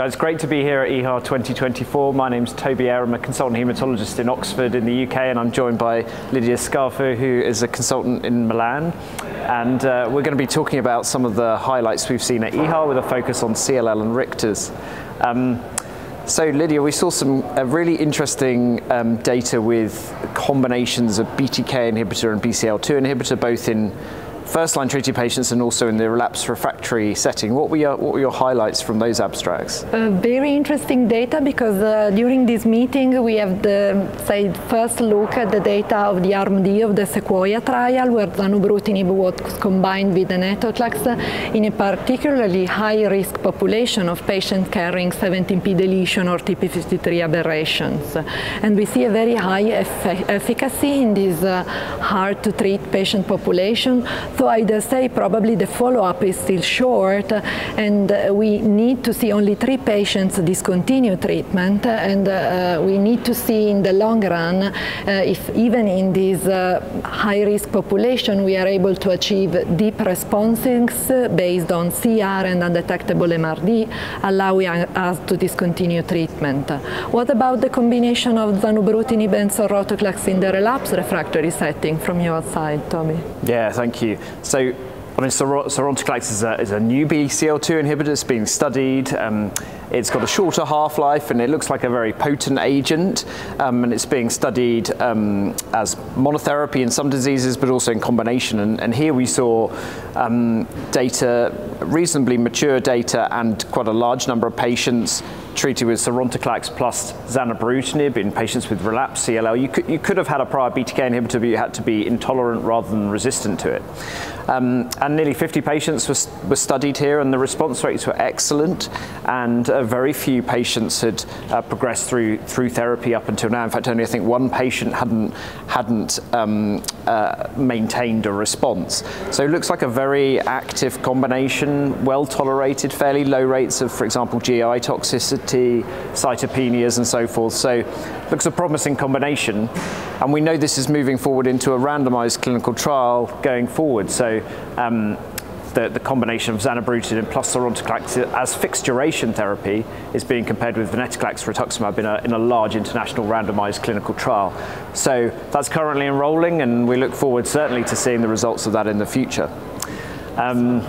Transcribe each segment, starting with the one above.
It's great to be here at EHA 2024. My name's Toby Eyre. I'm a consultant haematologist in Oxford in the UK, and I'm joined by Lydia Scarfò, who is a consultant in Milan. And uh, we're going to be talking about some of the highlights we've seen at EHA with a focus on CLL and Richter's. Um, so Lydia, we saw some uh, really interesting um, data with combinations of BTK inhibitor and BCL2 inhibitor, both in first-line treated patients and also in the relapse refractory setting. What were your, what were your highlights from those abstracts? Uh, very interesting data because uh, during this meeting we have the say, first look at the data of the arm D of the Sequoia trial where zanubrutinib was combined with venetoclax in a particularly high-risk population of patients carrying 17p deletion or TP53 aberrations. And we see a very high efficacy in this uh, hard-to-treat patient population so I'd say probably the follow-up is still short and we need to see only three patients discontinue treatment and uh, we need to see in the long run uh, if even in this uh, high-risk population we are able to achieve deep responses based on CR and undetectable MRD, allowing us to discontinue treatment. What about the combination of zanubrutinib and sonrotoclax in the relapse refractory setting from your side, Toby? Yeah, thank you. So I mean, sonrotoclax is a, is a new BCL2 inhibitor that's being studied. Um, it's got a shorter half-life and it looks like a very potent agent um, and it's being studied um, as monotherapy in some diseases but also in combination and, and here we saw um, data, reasonably mature data and quite a large number of patients treated with sonrotoclax plus zanubrutinib in patients with relapsed CLL. You could, you could have had a prior BTK inhibitor, but you had to be intolerant rather than resistant to it. Um, and nearly 50 patients were, were, studied here, and the response rates were excellent, and uh, very few patients had uh, progressed through through therapy up until now. In fact, only I think one patient hadn't hadn't um, uh, maintained a response. So it looks like a very active combination, well tolerated, fairly low rates of, for example, GI toxicity cytopenias and so forth. So looks a promising combination. And we know this is moving forward into a randomized clinical trial going forward. So um, the, the, combination of zanubrutinib plus sonrotoclax as fixed duration therapy is being compared with venetoclax rituximab in a, in a large international randomized clinical trial. So that's currently enrolling and we look forward certainly to seeing the results of that in the future. Um,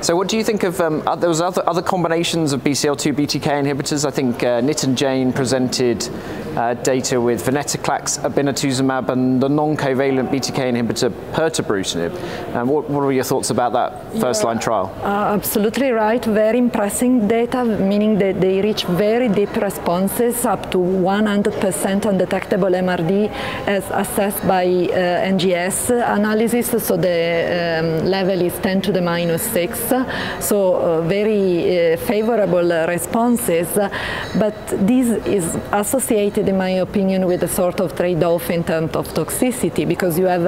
so what do you think of, um, uh, there was other, other combinations of BCL2 BTK inhibitors. I think uh, Nitin Jain presented uh, data with venetoclax, obinutuzumab, and the non-covalent BTK inhibitor pirtobrutinib. Um, what, what were your thoughts about that first-line trial? Uh, absolutely right. Very impressive data, meaning that they reach very deep responses, up to 100% undetectable MRD as assessed by uh, NGS analysis. So the um, level is 10 to the minus 6 so uh, very uh, favorable responses, but this is associated, in my opinion, with a sort of trade-off in terms of toxicity, because you have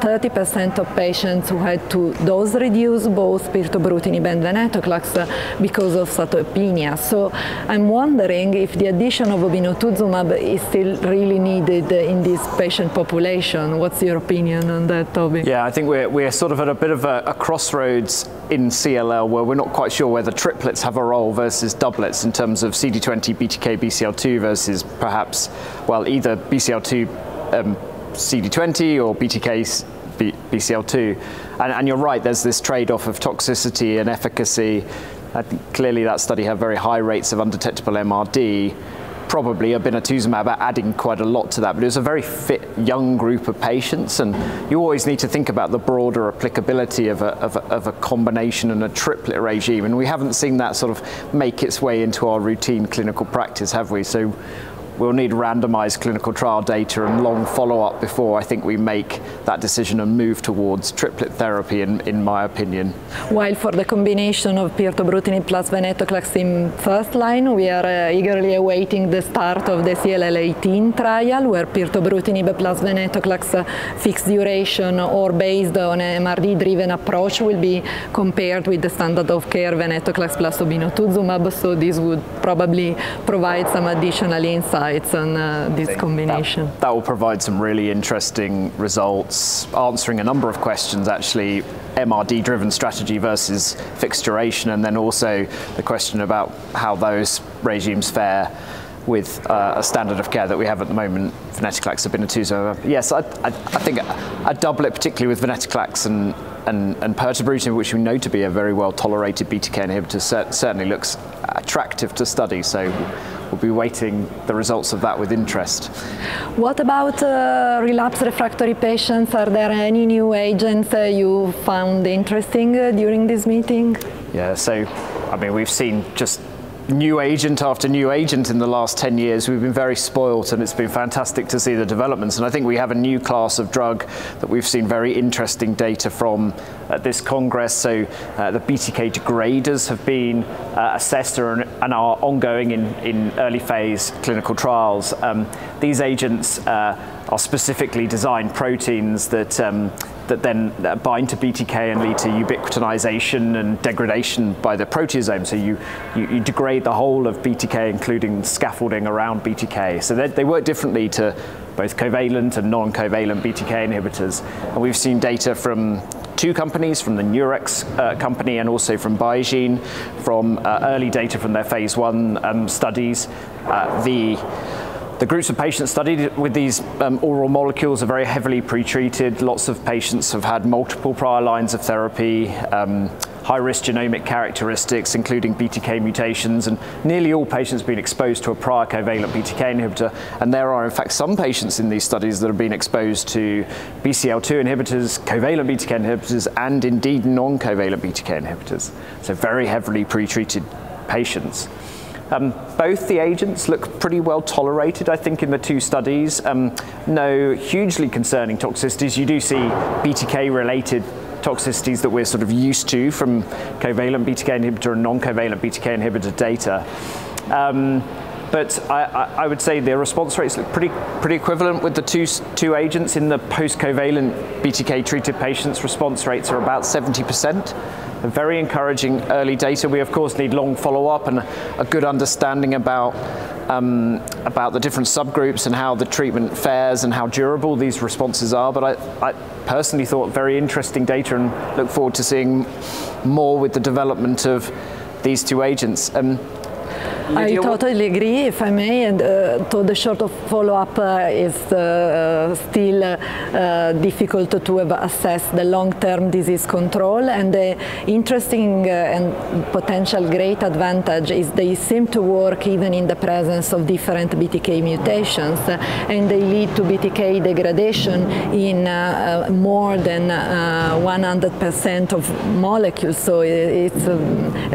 30% of patients who had to dose reduce both pirtobrutinib and venetoclax because of cytopenia. So I'm wondering if the addition of obinutuzumab is still really needed in this patient population. What's your opinion on that, Toby? Yeah, I think we're, we're sort of at a bit of a, a crossroads in CLL where we're not quite sure whether triplets have a role versus doublets in terms of CD20, BTK, BCL2 versus perhaps, well, either BCL2 um, CD20 or BTK BCL2. And, and, you're right, there's this trade-off of toxicity and efficacy. clearly that study had very high rates of undetectable MRD probably obinutuzumab adding quite a lot to that, but it was a very fit young group of patients, and you always need to think about the broader applicability of a, of a, of a combination and a triplet regime, and we haven't seen that sort of make its way into our routine clinical practice, have we? So we'll need randomized clinical trial data and long follow-up before I think we make that decision and move towards triplet therapy, in, in my opinion. While for the combination of pirtobrutinib plus venetoclax in first line, we are uh, eagerly awaiting the start of the CLL18 trial, where pirtobrutinib plus venetoclax uh, fixed duration or based on an MRD-driven approach will be compared with the standard of care venetoclax plus obinutuzumab, so this would probably provide some additional insight insights on uh, this combination. That, that will provide some really interesting results, answering a number of questions actually MRD driven strategy versus fixed duration, and then also the question about how those regimes fare with uh, a standard of care that we have at the moment, venetoclax obinutuzumab. Yes, I, I, I think a doublet, particularly with venetoclax and, and, and pirtobrutinib, which we know to be a very well tolerated BTK inhibitor, certainly looks attractive to study. So we'll be waiting the results of that with interest. What about uh, relapse refractory patients? Are there any new agents uh, you found interesting uh, during this meeting? Yeah, so I mean, we've seen just new agent after new agent in the last 10 years. We've been very spoilt and it's been fantastic to see the developments. And I think we have a new class of drug that we've seen very interesting data from at this Congress. So uh, the BTK degraders have been uh, assessed and are ongoing in, in early phase clinical trials. Um, these agents uh, are specifically designed proteins that um, that then bind to BTK and lead to ubiquitination and degradation by the proteasome. So you, you, you degrade the whole of BTK, including scaffolding around BTK. So they, they work differently to both covalent and non-covalent BTK inhibitors. And we've seen data from two companies, from the Nurix uh, company and also from BeiGene, from uh, early data from their phase one um, studies. Uh, the the groups of patients studied with these um, oral molecules are very heavily pretreated. Lots of patients have had multiple prior lines of therapy, um, high risk genomic characteristics, including BTK mutations, and nearly all patients have been exposed to a prior covalent BTK inhibitor. And there are, in fact, some patients in these studies that have been exposed to BCL2 inhibitors, covalent BTK inhibitors, and indeed non covalent BTK inhibitors. So, very heavily pretreated patients. Um, both the agents look pretty well tolerated, I think, in the two studies. Um, no hugely concerning toxicities. You do see BTK-related toxicities that we're sort of used to from covalent BTK inhibitor and non-covalent BTK inhibitor data. Um, but I, I, would say the response rates look pretty pretty equivalent with the two two agents in the post-covalent BTK treated patients. Response rates are about 70 percent very encouraging early data. We of course need long follow-up and a good understanding about um, about the different subgroups and how the treatment fares and how durable these responses are. But I, I personally thought very interesting data and look forward to seeing more with the development of these two agents. Um, I totally agree, if I may, and uh, so the short of follow-up uh, is uh, still uh, difficult to assess the long-term disease control, and the interesting uh, and potential great advantage is they seem to work even in the presence of different BTK mutations, and they lead to BTK degradation in uh, more than 100% of molecules, so it's a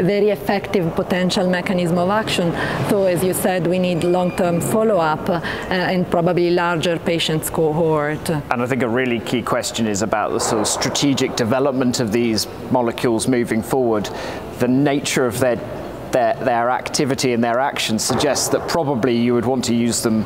very effective potential mechanism of action so as you said, we need long-term follow-up uh, and probably larger patients cohort. And I think a really key question is about the sort of strategic development of these molecules moving forward. The nature of their their, their activity and their action suggests that probably you would want to use them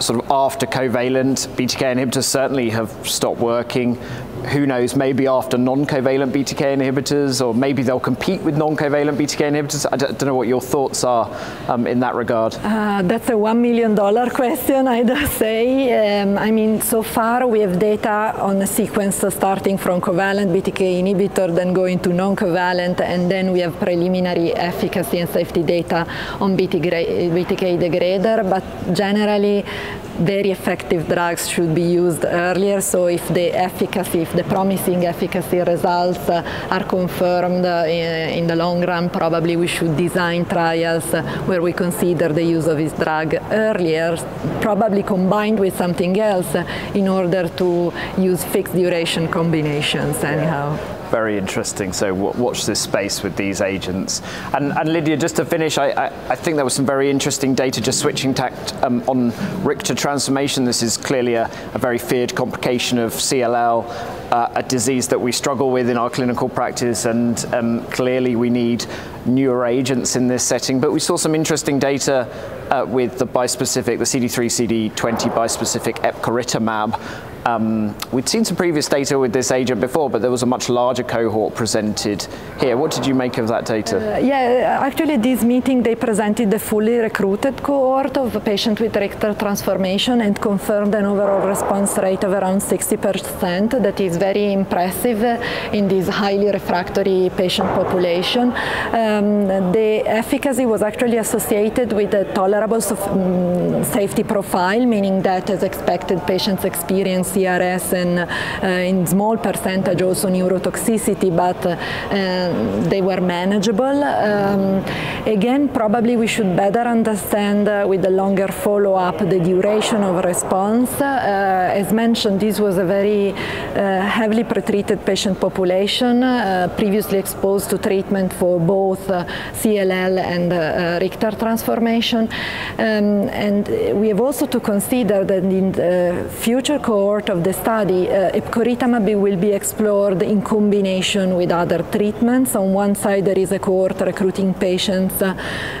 sort of after covalent. BTK inhibitors certainly have stopped working who knows, maybe after non-covalent BTK inhibitors, or maybe they'll compete with non-covalent BTK inhibitors. I don't, know what your thoughts are um, in that regard. Uh, that's a one million dollar question, I'd say. Um, I mean, so far we have data on a sequence starting from covalent BTK inhibitor, then going to non-covalent, and then we have preliminary efficacy and safety data on BTK degrader. But generally, very effective drugs should be used earlier. So if the efficacy, if the promising efficacy results uh, are confirmed uh, in, the long run, probably we should design trials where we consider the use of this drug earlier, probably combined with something else in order to use fixed duration combinations anyhow very interesting. So watch this space with these agents. And, and Lydia, just to finish, I, I, I, think there was some very interesting data just switching tact um, on Richter transformation. This is clearly a, a very feared complication of CLL, uh, a disease that we struggle with in our clinical practice, and um, clearly we need newer agents in this setting. But we saw some interesting data uh, with the bispecific, the CD3, CD20 bispecific epcoritamab, Um, we'd seen some previous data with this agent before, but there was a much larger cohort presented here. What did you make of that data? Uh, yeah, actually this meeting they presented the fully recruited cohort of patients with Richter transformation and confirmed an overall response rate of around 60%. That is very impressive in this highly refractory patient population. Um, the efficacy was actually associated with a tolerable um, safety profile, meaning that as expected patients experience CRS and uh, in small percentage also neurotoxicity, but uh, they were manageable. Um, again, probably we should better understand uh, with the longer follow-up the duration of response. Uh, as mentioned, this was a very uh, heavily pretreated patient population, uh, previously exposed to treatment for both CLL and Richter transformation. Um, and we have also to consider that in the future cohort of the study, uh, epcoritamab will be explored in combination with other treatments. On one side, there is a cohort recruiting patients uh,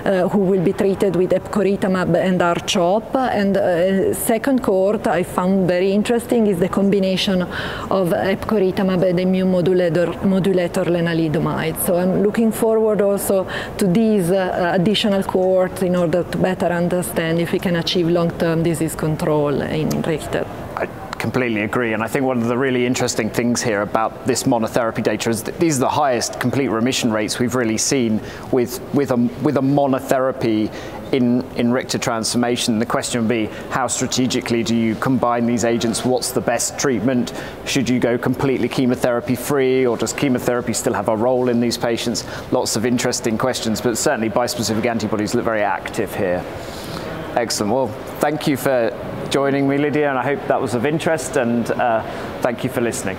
uh, who will be treated with epcoritamab and R-CHOP. And uh, second cohort I found very interesting is the combination of epcoritamab and immune modulator, modulator lenalidomide. So I'm looking forward also to these uh, additional cohorts in order to better understand if we can achieve long-term disease control in Richter. I completely agree. And I think one of the really interesting things here about this monotherapy data is that these are the highest complete remission rates we've really seen with, with, a, with a monotherapy in, in Richter transformation. The question would be how strategically do you combine these agents? What's the best treatment? Should you go completely chemotherapy free or does chemotherapy still have a role in these patients? Lots of interesting questions, but certainly bispecific antibodies look very active here. Excellent. Well, thank you for joining me, Lydia, and I hope that was of interest, and uh, thank you for listening.